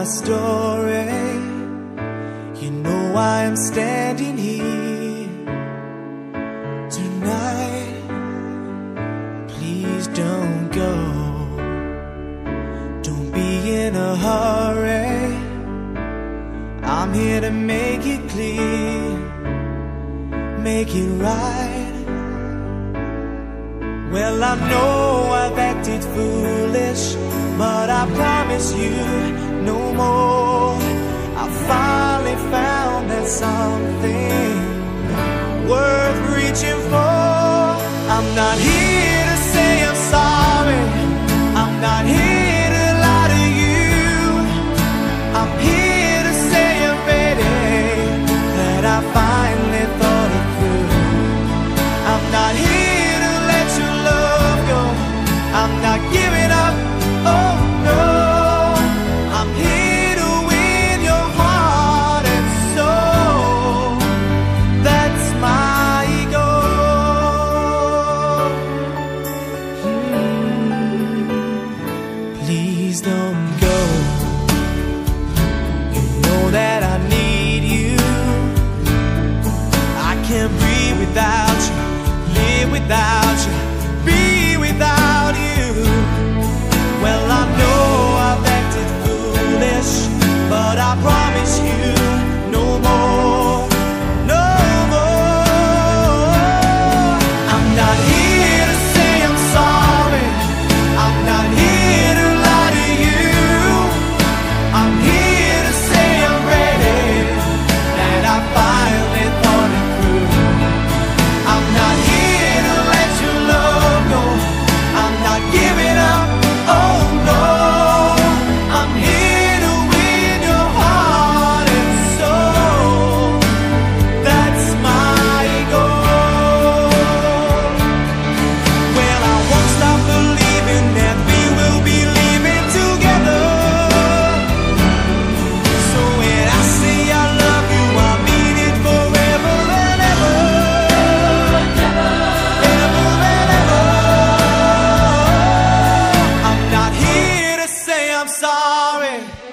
my story. You know why I'm standing here Tonight. Please don't go. Don't be in a hurry. I'm here to make it clear. Make it right. Well, I know I've acted foolish, but I promise you something worth reaching for. I'm not here. Hey.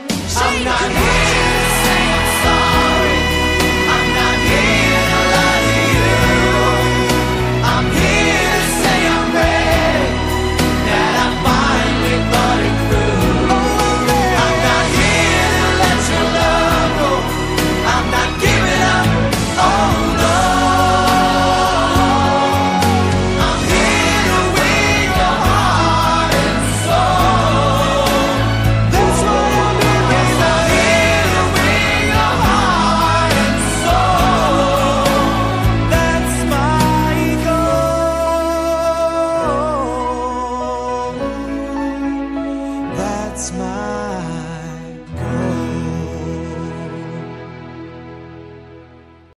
smile. mine.